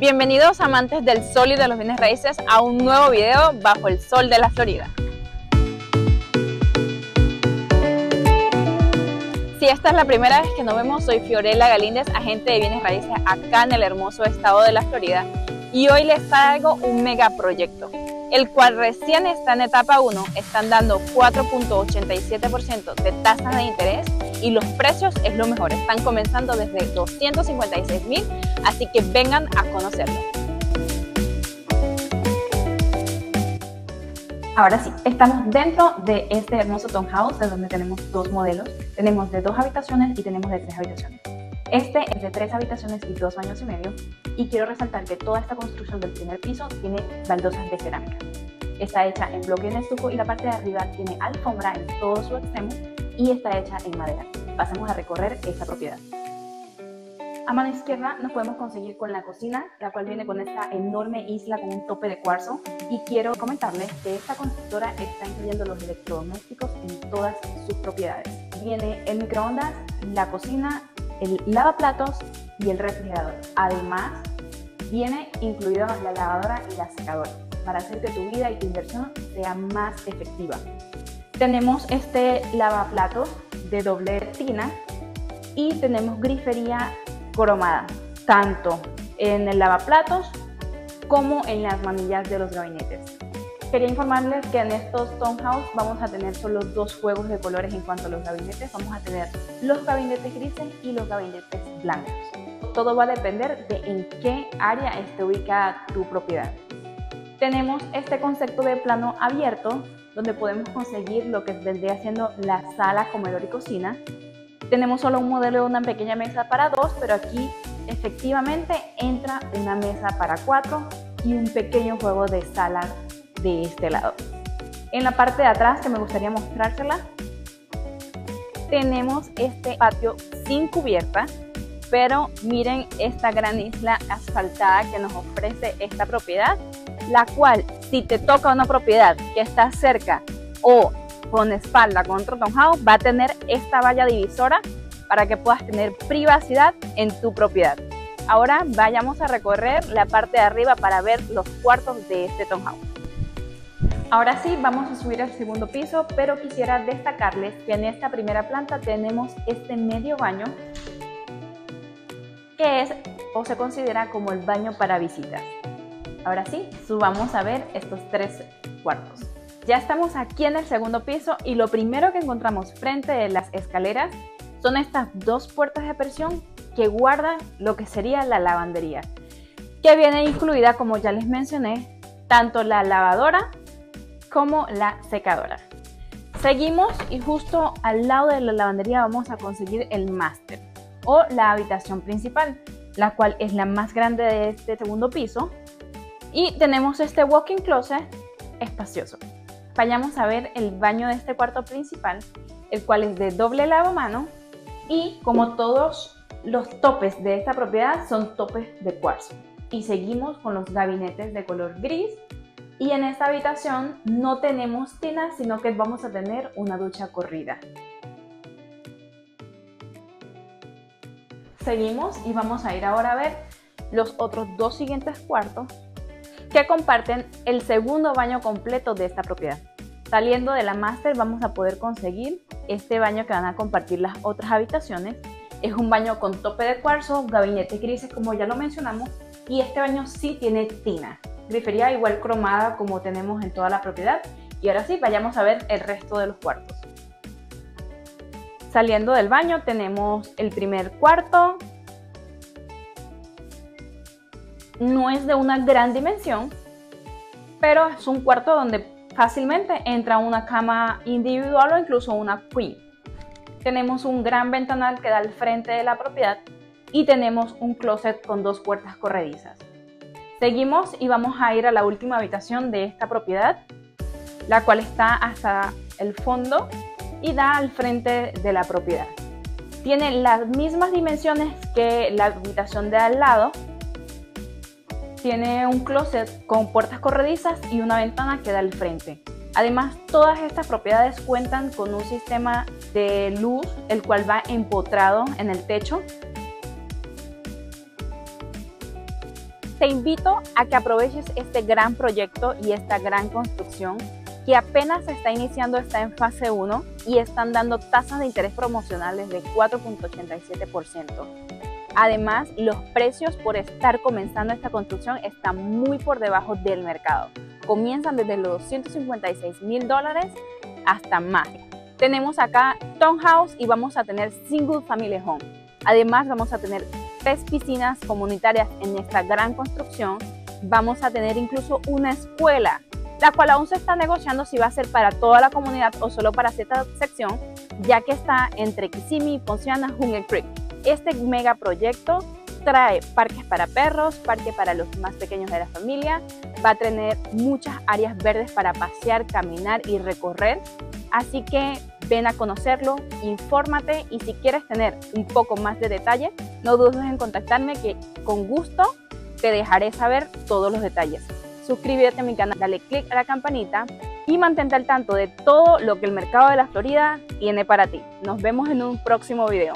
Bienvenidos amantes del sol y de los bienes raíces a un nuevo video bajo el sol de la Florida. Si esta es la primera vez que nos vemos, soy Fiorella Galíndez, agente de bienes raíces acá en el hermoso estado de la Florida y hoy les traigo un megaproyecto, el cual recién está en etapa 1, están dando 4.87% de tasas de interés y los precios es lo mejor, están comenzando desde 256 mil, así que vengan a conocerlo. Ahora sí, estamos dentro de este hermoso townhouse de donde tenemos dos modelos. Tenemos de dos habitaciones y tenemos de tres habitaciones. Este es de tres habitaciones y dos baños y medio y quiero resaltar que toda esta construcción del primer piso tiene baldosas de cerámica. Está hecha en bloque de estuco y la parte de arriba tiene alfombra en todo su extremo y está hecha en madera. Pasamos a recorrer esta propiedad. A mano izquierda nos podemos conseguir con la cocina, la cual viene con esta enorme isla con un tope de cuarzo. Y quiero comentarles que esta constructora está incluyendo los electrodomésticos en todas sus propiedades. Viene el microondas, la cocina, el lavaplatos y el refrigerador. Además, viene incluido la lavadora y la secadora para hacer que tu vida y tu inversión sea más efectiva. Tenemos este lavaplatos de doble tina y tenemos grifería cromada, tanto en el lavaplatos como en las manillas de los gabinetes. Quería informarles que en estos townhouse vamos a tener solo dos juegos de colores en cuanto a los gabinetes. Vamos a tener los gabinetes grises y los gabinetes blancos. Todo va a depender de en qué área esté ubicada tu propiedad. Tenemos este concepto de plano abierto donde podemos conseguir lo que vendría siendo la sala, comedor y cocina. Tenemos solo un modelo de una pequeña mesa para dos, pero aquí efectivamente entra una mesa para cuatro y un pequeño juego de sala de este lado. En la parte de atrás que me gustaría mostrársela, tenemos este patio sin cubierta, pero miren esta gran isla asfaltada que nos ofrece esta propiedad la cual si te toca una propiedad que está cerca o con espalda con otro townhouse, va a tener esta valla divisora para que puedas tener privacidad en tu propiedad. Ahora vayamos a recorrer la parte de arriba para ver los cuartos de este townhouse. Ahora sí, vamos a subir al segundo piso, pero quisiera destacarles que en esta primera planta tenemos este medio baño que es o se considera como el baño para visitas. Ahora sí, subamos a ver estos tres cuartos. Ya estamos aquí en el segundo piso y lo primero que encontramos frente de las escaleras son estas dos puertas de presión que guardan lo que sería la lavandería, que viene incluida, como ya les mencioné, tanto la lavadora como la secadora. Seguimos y justo al lado de la lavandería vamos a conseguir el máster o la habitación principal, la cual es la más grande de este segundo piso y tenemos este walk-in closet espacioso. Vayamos a ver el baño de este cuarto principal, el cual es de doble lavamano y como todos los topes de esta propiedad son topes de cuarzo. Y seguimos con los gabinetes de color gris y en esta habitación no tenemos tina, sino que vamos a tener una ducha corrida. Seguimos y vamos a ir ahora a ver los otros dos siguientes cuartos que comparten el segundo baño completo de esta propiedad. Saliendo de la máster vamos a poder conseguir este baño que van a compartir las otras habitaciones. Es un baño con tope de cuarzo, gabinete grises como ya lo mencionamos y este baño sí tiene tina. Grifería igual cromada como tenemos en toda la propiedad. Y ahora sí, vayamos a ver el resto de los cuartos. Saliendo del baño tenemos el primer cuarto, no es de una gran dimensión, pero es un cuarto donde fácilmente entra una cama individual o incluso una queen. Tenemos un gran ventanal que da al frente de la propiedad y tenemos un closet con dos puertas corredizas. Seguimos y vamos a ir a la última habitación de esta propiedad, la cual está hasta el fondo y da al frente de la propiedad. Tiene las mismas dimensiones que la habitación de al lado, tiene un closet con puertas corredizas y una ventana que da al frente. Además, todas estas propiedades cuentan con un sistema de luz, el cual va empotrado en el techo. Te invito a que aproveches este gran proyecto y esta gran construcción que apenas está iniciando, está en fase 1 y están dando tasas de interés promocionales de 4.87%. Además, los precios por estar comenzando esta construcción están muy por debajo del mercado. Comienzan desde los 256 mil dólares hasta más. Tenemos acá townhouse y vamos a tener single family home. Además, vamos a tener tres piscinas comunitarias en esta gran construcción. Vamos a tener incluso una escuela, la cual aún se está negociando si va a ser para toda la comunidad o solo para cierta sección, ya que está entre Kissimmee, Ponciana, Hunger Creek. Este megaproyecto trae parques para perros, parque para los más pequeños de la familia, va a tener muchas áreas verdes para pasear, caminar y recorrer. Así que ven a conocerlo, infórmate y si quieres tener un poco más de detalle, no dudes en contactarme que con gusto te dejaré saber todos los detalles. Suscríbete a mi canal, dale click a la campanita y mantente al tanto de todo lo que el mercado de la Florida tiene para ti. Nos vemos en un próximo video.